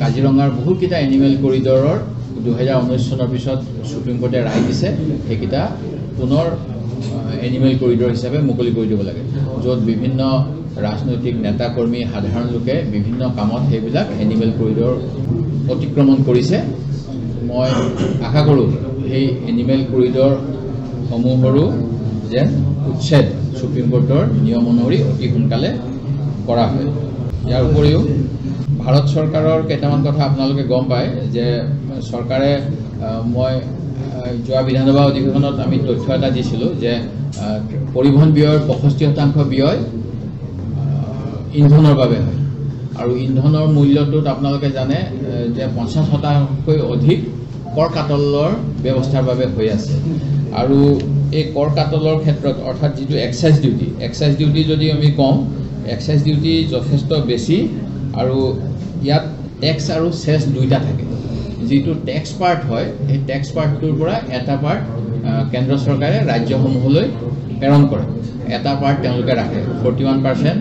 কাজিৰঙাৰ বহুতকেইটা এনিমেল কৰিডৰৰ দুহেজাৰ ঊনৈছ চনৰ পিছত সুপ্ৰিম কোৰ্টে ৰায় দিছে সেইকেইটা পুনৰ এনিমেল কৰিডৰ হিচাপে মুকলি কৰি দিব লাগে। য'ত বিভিন্ন ৰাজনৈতিক নেতাকৰ্মী সাধাৰণ লোকে বিভিন্ন কামত সেইবিলাক এনিমেল কৰিডৰ অতিক্ৰমণ কৰিছে। মই আশা কৰোঁ সেই এনিমেল কৰিডৰসমূহৰো যেন উচ্ছেদ সুপ্ৰিম কোৰ্টৰ নিয়ম অনুসৰি অতি সোনকালে কৰা হয়। ইয়াৰ উপৰিও ভাৰত চৰকাৰৰ কেইটামান কথা আপোনালোকে গম পায় যে চৰকাৰে মই যোৱা বিধানসভা অধিৱেশনত আমি তথ্য এটা দিছিলোঁ যে পৰিবহণ ব্যয়ৰ পঁয়ষষ্ঠি শতাংশ ব্যয় ইন্ধনৰ বাবে হয়। আৰু ইন্ধনৰ মূল্যটোত আপোনালোকে জানে যে পঞ্চাছ শতাংশতকৈ অধিক কৰ কাটলৰ ব্যৱস্থাৰ বাবে হৈ আছে। আৰু এই কৰ কাটলৰ ক্ষেত্ৰত অৰ্থাৎ যিটো এক্সাইজ ডিউটি এক্সাইজ ডিউটি যদি আমি কওঁ এক্সাইজ ডিউটি যথেষ্ট বেছি আৰু ইয়াত টেক্স আৰু চেছ দুইটা থাকে। যিটো টেক্স পাৰ্ট হয় সেই টেক্স পাৰ্টটোৰ পৰা এটা পাৰ্ট কেন্দ্ৰ চৰকাৰে ৰাজ্যসমূহলৈ প্ৰেৰণ কৰে। এটা পাৰ্ট তেওঁলোকে ৰাখে ফৰ্টি ওৱান পাৰ্চেণ্ট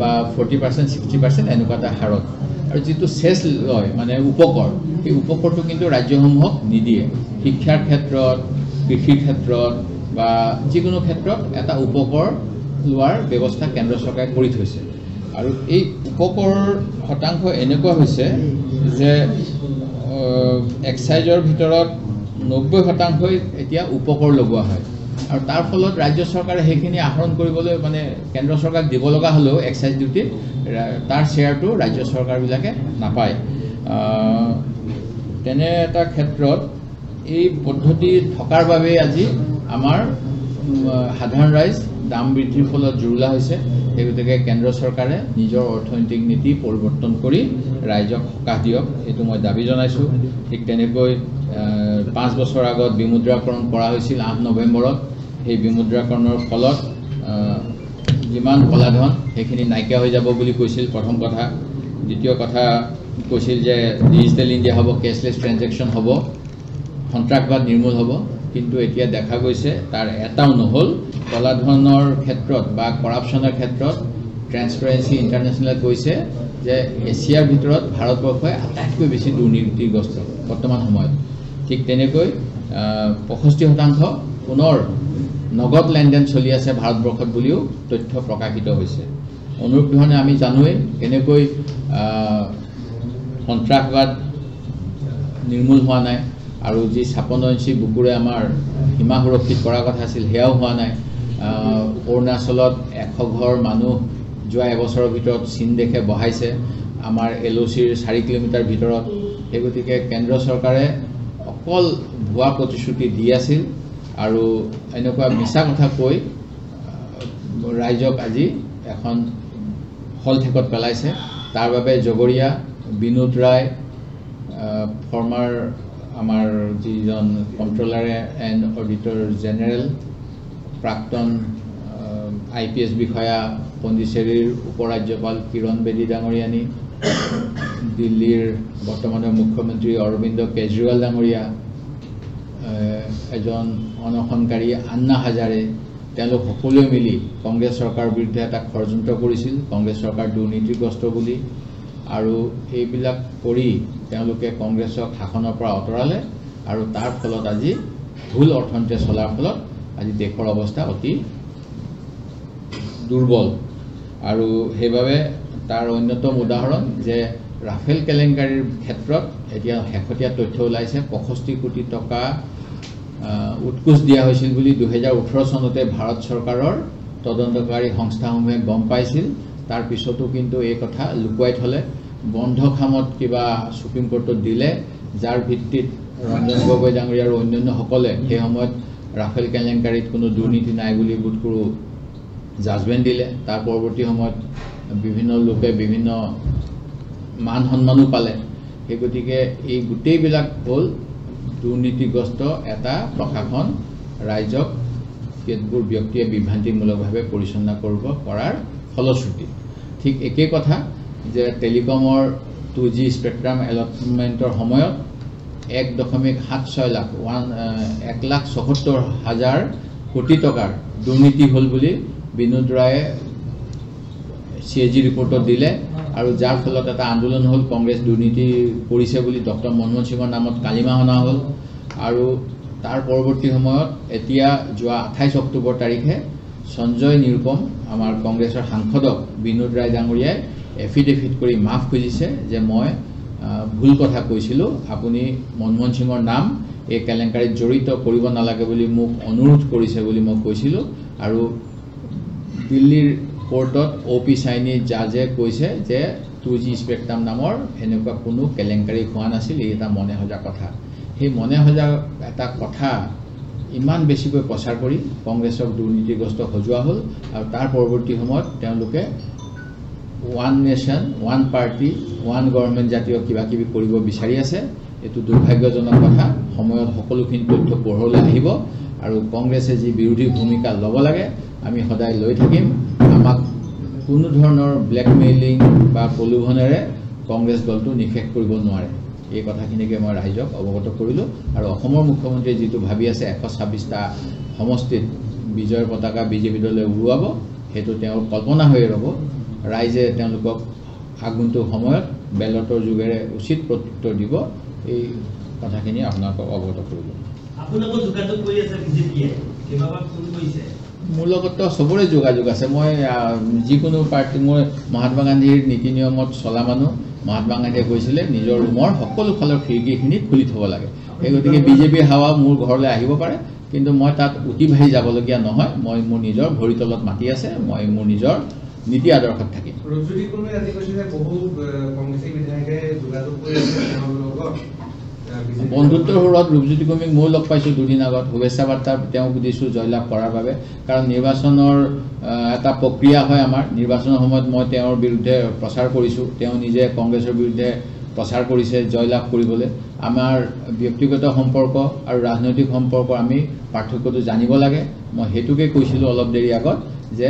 বা ফৰ্টি পাৰ্চেণ্ট ছিক্সটি পাৰ্চেণ্ট এনেকুৱা এটা হাৰত। আৰু যিটো চেছ লয় মানে উপকৰ সেই উপকৰটো কিন্তু ৰাজ্যসমূহক নিদিয়ে। শিক্ষাৰ ক্ষেত্ৰত কৃষিৰ ক্ষেত্ৰত বা যিকোনো ক্ষেত্ৰত এটা উপকৰ লোৱাৰ ব্যৱস্থা কেন্দ্ৰ চৰকাৰে কৰি থৈছে। আৰু এই উপকৰৰ শতাংশ এনেকুৱা হৈছে যে এক্সাইজৰ ভিতৰত নব্বৈ শতাংশই এতিয়া উপকৰ লগোৱা হয়। আৰু তাৰ ফলত ৰাজ্য চৰকাৰে সেইখিনি আহৰণ কৰিবলৈ মানে কেন্দ্ৰ চৰকাৰক দিব লগা হ'লেও এক্সাইজ ডিউটিত তাৰ শ্বেয়াৰটো ৰাজ্য চৰকাৰবিলাকে নাপায়। তেনে এটা ক্ষেত্ৰত এই পদ্ধতি থকাৰ বাবেই আজি আমাৰ সাধাৰণ ৰাইজ দাম বৃদ্ধিৰ ফলত জুৰুলা হৈছে। সেই গতিকে কেন্দ্ৰ চৰকাৰে নিজৰ অৰ্থনৈতিক নীতি পৰিৱৰ্তন কৰি ৰাইজক সকাহ দিয়ক এইটো মই দাবী জনাইছোঁ। ঠিক তেনেকৈ পাঁচ বছৰ আগত বিমুদ্ৰাকৰণ কৰা হৈছিল আঠ নৱেম্বৰত। সেই বিমুদ্ৰাকৰণৰ ফলত যিমান কলাধন সেইখিনি নাইকিয়া হৈ যাব বুলি কৈছিল প্ৰথম কথা। দ্বিতীয় কথা কৈছিল যে ডিজিটেল ইণ্ডিয়া হ'ব কেছলেছ ট্ৰেনজেকশ্যন হ'ব সন্ত্ৰাসবাদ নিৰ্মূল হ'ব কিন্তু এতিয়া দেখা গৈছে তাৰ এটাও নহ'ল। কলাধনৰ ক্ষেত্ৰত বা কৰাপশ্যনৰ ক্ষেত্ৰত ট্ৰেন্সপাৰেঞ্চি ইণ্টাৰনেশ্যনেলে কৈছে যে এছিয়াৰ ভিতৰত ভাৰতবৰ্ষই আটাইতকৈ বেছি দুৰ্নীতিগ্ৰস্ত বৰ্তমান সময়ত। ঠিক তেনেকৈ পঁয়ষষ্ঠি শতাংশ পুনৰ নগদ লেনদেন চলি আছে ভাৰতবৰ্ষত বুলিও তথ্য প্ৰকাশিত হৈছে। অনুৰূপ ধৰণে আমি জানোৱেই কেনেকৈ সন্ত্ৰাসবাদ নিৰ্মূল হোৱা নাই আৰু যি ছাপন্ন ইঞ্চি বুকুৰে আমাৰ সীমা সুৰক্ষিত কৰাৰ কথা আছিল সেয়াও হোৱা নাই। অৰুণাচলত এশ ঘৰ মানুহ যোৱা এবছৰৰ ভিতৰত চীন দেশে বহাইছে। আমাৰ এল অ' চিৰ চাৰি কিলোমিটাৰ ভিতৰত। সেই গতিকে কেন্দ্ৰ চৰকাৰে অকল ভুৱা প্ৰতিশ্ৰুতি দি আছিল আৰু এনেকুৱা মিছা কথা কৈ ৰাইজক আজি এখন হল ঠেকত পেলাইছে। তাৰ বাবে জগৰীয়া বিনোদ ৰায় ফৰ্মাৰ আমাৰ যিজন কণ্ট্ৰলাৰ এণ্ড অডিটৰ জেনেৰেল প্ৰাক্তন আই পি এছ বিষয়া পণ্ডিচেৰীৰ উপ ৰাজ্যপাল কিৰণ বেদী ডাঙৰীয়ানী দিল্লীৰ বৰ্তমানৰ মুখ্যমন্ত্ৰী অৰবিন্দ কেজৰিৱাল ডাঙৰীয়া এজন অনশনকাৰী আন্না হাজাৰে তেওঁলোক সকলোৱে মিলি কংগ্ৰেছ চৰকাৰৰ বিৰুদ্ধে এটা ষড়যন্ত্ৰ কৰিছিল। কংগ্ৰেছ চৰকাৰ দুৰ্নীতিগ্ৰস্ত বুলি আৰু এইবিলাক কৰি তেওঁলোকে কংগ্ৰেছক শাসনৰ পৰা আঁতৰালে আৰু তাৰ ফলত আজি ভুল অৰ্থনীতি চলাৰ ফলত আজি দেশৰ অৱস্থা অতি দুৰ্বল। আৰু সেইবাবে তাৰ অন্যতম উদাহৰণ যে ৰাফেল কেলেংকাৰীৰ ক্ষেত্ৰত এতিয়া শেহতীয়া তথ্য ওলাইছে পঁয়ষষ্ঠি কোটি টকা উৎকোচ দিয়া হৈছিল বুলি দুহেজাৰ ওঠৰ চনতে ভাৰত চৰকাৰৰ তদন্তকাৰী সংস্থাসমূহে গম পাইছিল। তাৰ পিছতো কিন্তু এই কথা লুকুৱাই থ'লে। বন্ধ খামত কিবা ছুপ্ৰিম কোৰ্টত দিলে যাৰ ভিত্তিত ৰঞ্জন গগৈ ডাঙৰীয়া আৰু অন্যান্যসকলে সেই সময়ত ৰাফেল কেলেংকাৰীত কোনো দুৰ্নীতি নাই বুলি বোধ কৰোঁ জাজমেণ্ট দিলে। তাৰ পৰৱৰ্তী সময়ত বিভিন্ন লোকে বিভিন্ন মান সন্মানো পালে। সেই গতিকে এই গোটেইবিলাক হ'ল দুৰ্নীতিগ্ৰস্ত এটা প্ৰশাসন ৰাইজক কেতবোৰ ব্যক্তিয়ে বিভ্ৰান্তিমূলকভাৱে পৰিচালনা কৰিব কৰাৰ ফলশ্ৰুতি। ঠিক একেই কথা যে টেলিকমৰ টু জি স্পেক্ট্ৰাম এলটমেণ্টৰ সময়ত এক দশমিক সাত ছয় লাখ ওৱান এক লাখ চৌসত্তৰ হাজাৰ কোটি টকাৰ দুৰ্নীতি হ'ল বুলি বিনোদ ৰায়ে চি এ জি ৰিপৰ্টত দিলে আৰু যাৰ ফলত এটা আন্দোলন হ'ল কংগ্ৰেছ দুৰ্নীতি কৰিছে বুলি ডক্টৰ মনমোহন সিঙৰ নামত কালিমা অনা হ'ল। আৰু তাৰ পৰৱৰ্তী সময়ত এতিয়া যোৱা আঠাইছ অক্টোবৰ তাৰিখে সঞ্জয় নিৰুপম আমাৰ কংগ্ৰেছৰ সাংসদক বিনোদ ৰায় ডাঙৰীয়াই এফিডেভিট কৰি মাফ খুজিছে যে মই ভুল কথা কৈছিলোঁ। আপুনি মনমোহন সিঙৰ নাম এই কেলেংকাৰীত জড়িত কৰিব নালাগে বুলি মোক অনুৰোধ কৰিছে বুলি মই কৈছিলোঁ। আৰু দিল্লীৰ কোৰ্টত অ' পি চাইনি জাজে কৈছে যে টু জি স্পেক্ট্ৰাম নামৰ এনেকুৱা কোনো কেলেংকাৰী হোৱা নাছিল এই এটা মনে সজা কথা। সেই মনে সজা এটা কথা ইমান বেছিকৈ প্ৰচাৰ কৰি কংগ্ৰেছক দুৰ্নীতিগ্ৰস্ত সজোৱা হ'ল আৰু তাৰ পৰৱৰ্তী সময়ত তেওঁলোকে one nation one party one government জাতীয় কিবা কিবি কৰিব বিচাৰি আছে। এইটো দুৰ্ভাগ্যজনক কথা। সময়ত সকলোখিনি তথ্য পোহৰলৈ আহিব আৰু কংগ্ৰেছে যি বিৰোধী ভূমিকা ল'ব লাগে আমি সদায় লৈ থাকিম। আমাক কোনো ধৰণৰ ব্লেকমেইলিং বা প্ৰলোভনেৰে কংগ্ৰেছ দলটো নিষেধ কৰিব নোৱাৰে। এই কথাখিনিকে মই ৰাইজক অৱগত কৰিলোঁ আৰু অসমৰ মুখ্যমন্ত্ৰীয়ে যিটো ভাবি আছে এশ ছাব্বিছটা সমষ্টিত বিজয়ৰ পতাকা বিজেপি দলে উৰুৱাব সেইটো তেওঁৰ কল্পনা হৈ ৰ'ব। ৰাইজে তেওঁলোকক আগন্তুক সময়ত বেলটৰ যোগেৰে উচিত প্ৰত্যুত্তৰ দিব। এই কথাখিনি আপোনালোকক অৱগত কৰিলোঁ। আপোনালোকৰ যোগাযোগ কৰি আছে বিজেপিয়ে কেইবাবাৰ ফোন কৰিছে। মোৰ লগততো চবৰে যোগাযোগ আছে। মই যিকোনো পাৰ্টি মই মহাত্মা গান্ধীৰ নীতি নিয়মত চলা মানুহ মহাত্মা গান্ধীয়ে কৈছিলে নিজৰ ৰুমৰ সকলো ফালৰ খিৰিকীখিনি খুলি থ'ব লাগে। সেই গতিকে বিজেপিৰ হাৱা মোৰ ঘৰলৈ আহিব পাৰে কিন্তু মই তাত উটি ভাহি যাবলগীয়া নহয়। মই মোৰ নিজৰ ভৰিৰ তলত মাটি আছে মই মোৰ নিজৰ নীতি আদৰ্শত থাকিম। বন্ধুত্বৰ সুৰত ৰূপজ্যোতি কৰ্মীক ময়ো লগ পাইছোঁ দুদিন আগত। শুভেচ্ছা বাৰ্তা তেওঁক দিছোঁ জয়লাভ কৰাৰ বাবে। কাৰণ নিৰ্বাচনৰ এটা প্ৰক্ৰিয়া হয় আমাৰ। নিৰ্বাচনৰ সময়ত মই তেওঁৰ বিৰুদ্ধে প্ৰচাৰ কৰিছোঁ। তেওঁ নিজে কংগ্ৰেছৰ বিৰুদ্ধে প্ৰচাৰ কৰিছে জয়লাভ কৰিবলৈ। আমাৰ ব্যক্তিগত সম্পৰ্ক আৰু ৰাজনৈতিক সম্পৰ্ক আমি পাৰ্থক্যটো জানিব লাগে। মই সেইটোকে কৈছিলোঁ অলপ দেৰি আগত যে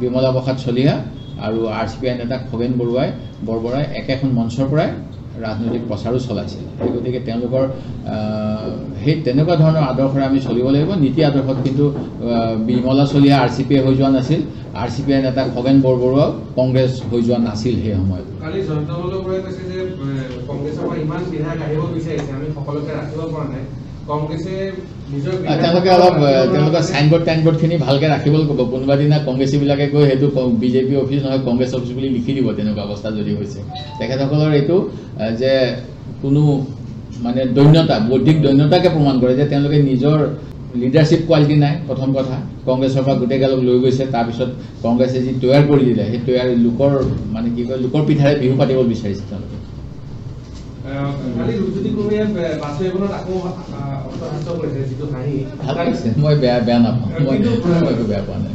বিমলা প্ৰসাদ চলিহা আৰু আৰ চি পি আই নেতা খগেন বৰুৱাই বৰবৰাই একেখন মঞ্চৰ পৰাই ৰাজনৈতিক প্ৰচাৰো চলাইছিল। সেই গতিকে তেওঁলোকৰ সেই তেনেকুৱা ধৰণৰ আদৰ্শৰে আমি চলিব লাগিব। নীতি আদৰ্শত কিন্তু Bimala Chaliha R C P I হৈ যোৱা নাছিল। আৰ চি পি আই নেতা খগেন বৰবৰুৱাও কংগ্ৰেছ হৈ যোৱা নাছিল সেই সময়ত। কালি তেওঁলোকে অলপ আহ, তেওঁলোকে চাইনবোৰ্ড টাইনবোৰ্ডখিনি ভালকৈ ৰাখিবলৈ ক'ব কোনোবা দিনা কংগ্ৰেছীবিলাকে গৈ সেইটো বিজেপি অফিচ নহয় কংগ্ৰেছ অফিচ বুলি লিখি দিব তেনেকুৱা অৱস্থা যদি হৈছে। তেখেতসকলৰ এইটো যে কোনো মানে দৈন্যতা বৌদ্ধিক দৈন্যতাকে প্ৰমাণ কৰে যে তেওঁলোকে নিজৰ লিডাৰশ্বিপ কোৱালিটি নাই প্ৰথম কথা। কংগ্ৰেছৰ পৰা গোটেইগালক লৈ গৈছে তাৰপিছত কংগ্ৰেছে যি তৈয়াৰ কৰি দিলে সেই তৈয়াৰ লোকৰ মানে কি কয় লোকৰ পিঠাৰে বিহু পাতিব বিচাৰিছে তেওঁলোকে। মই বেয়া বেয়া নাপাওঁ মই একো বেয়া পোৱা নাই।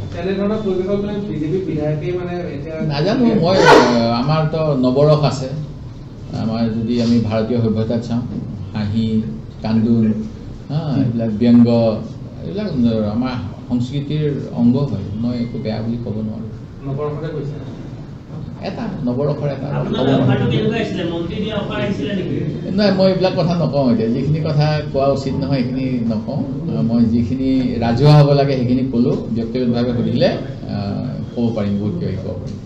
নাজানো মই আমাৰতো নৱৰস আছে। আমাৰ যদি আমি ভাৰতীয় সভ্যতাত চাওঁ হাঁহি কান্দোন হা এইবিলাক ব্যংগ এইবিলাক আমাৰ সংস্কৃতিৰ অংগ হয় মই একো বেয়া বুলি ক'ব নোৱাৰোঁ। এটা নৱৰসৰ এটা। নাই মই এইবিলাক কথা নকওঁ এতিয়া। যিখিনি কথা কোৱা উচিত নহয় সেইখিনি নকওঁ। মই যিখিনি ৰাজহুৱা হ'ব লাগে সেইখিনি ক'লোঁ। ব্যক্তিগতভাৱে সুধিলে ক'ব পাৰিম বহুত কিবা কিবি ক'ব পাৰিম।